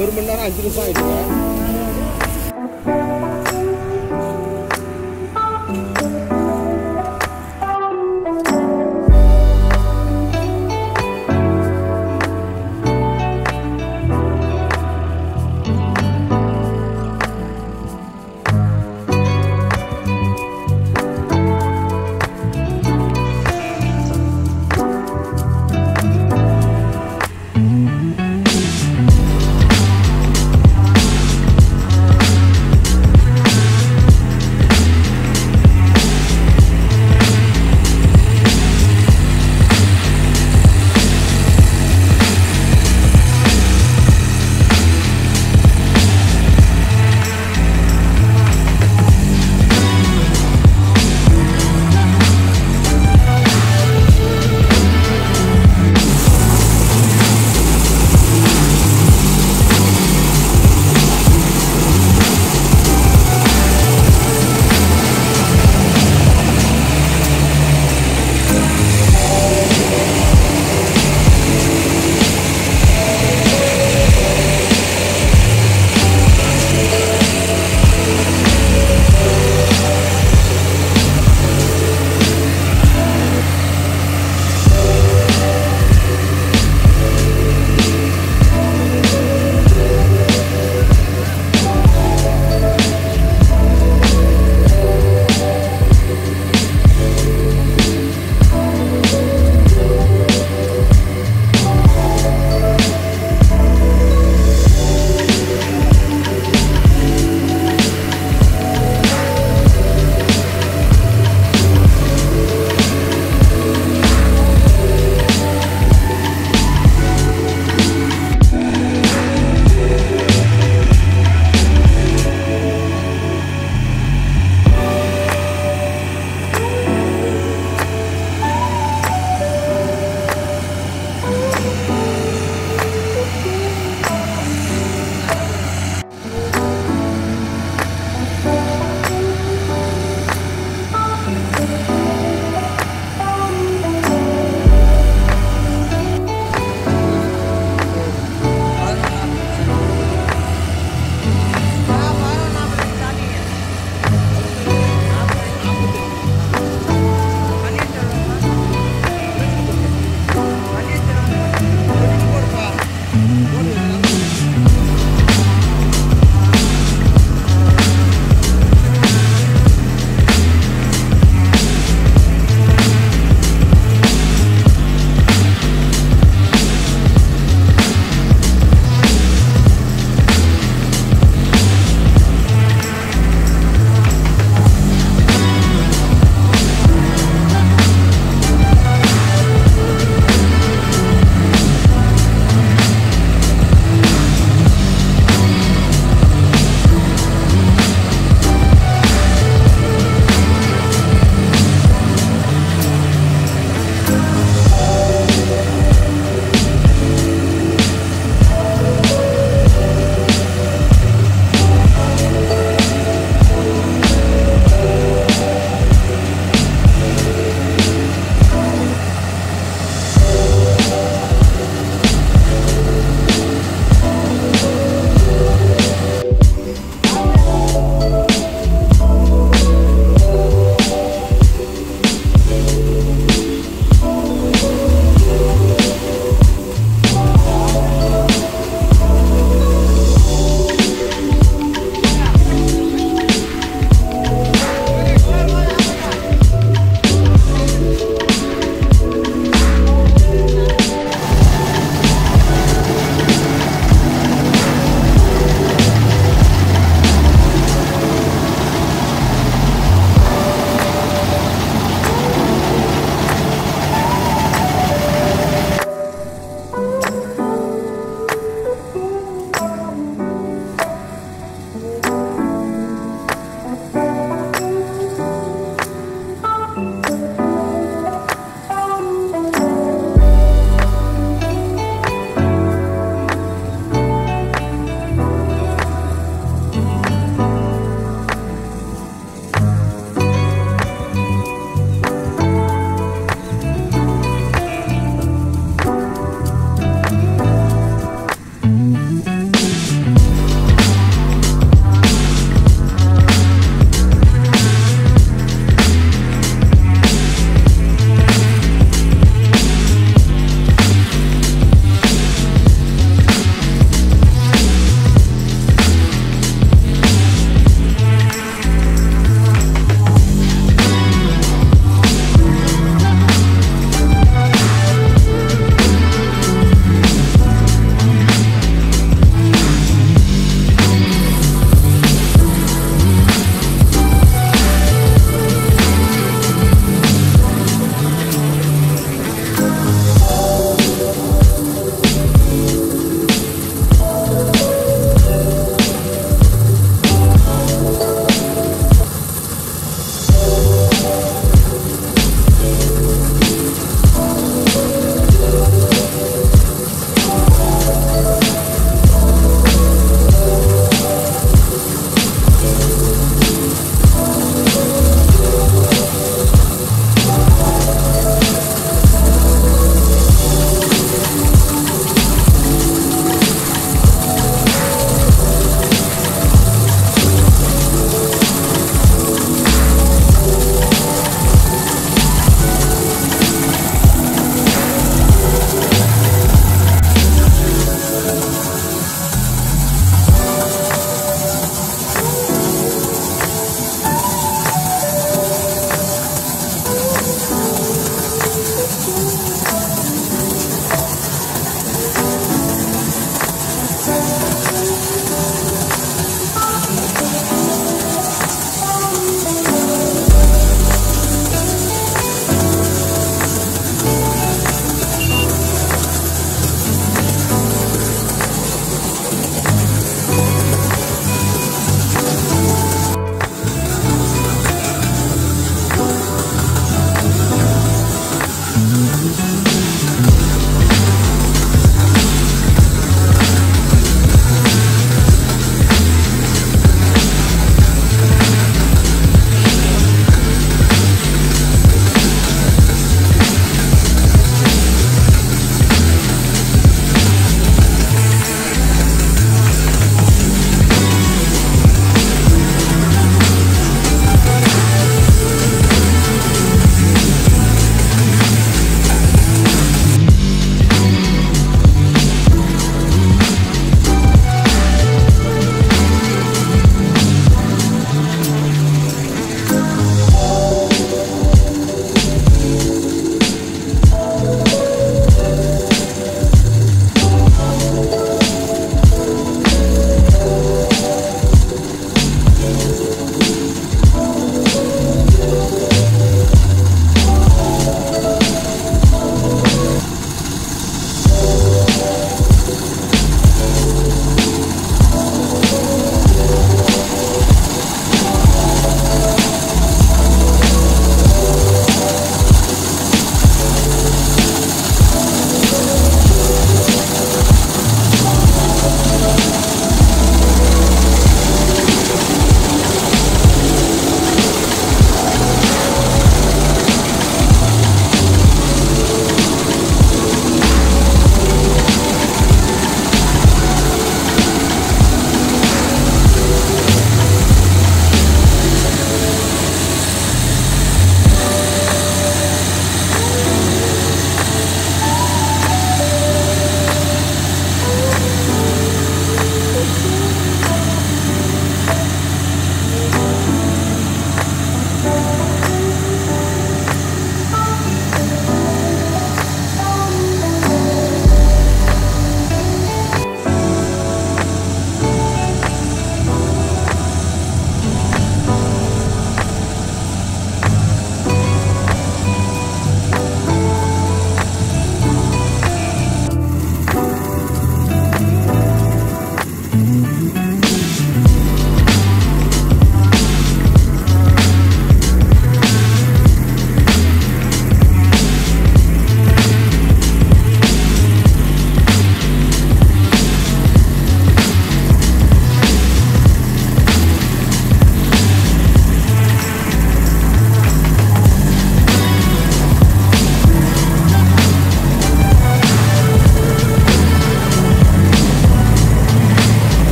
ஒரு மணி நேரம் அஞ்சு நிமிஷம் ஆயிடுச்சு.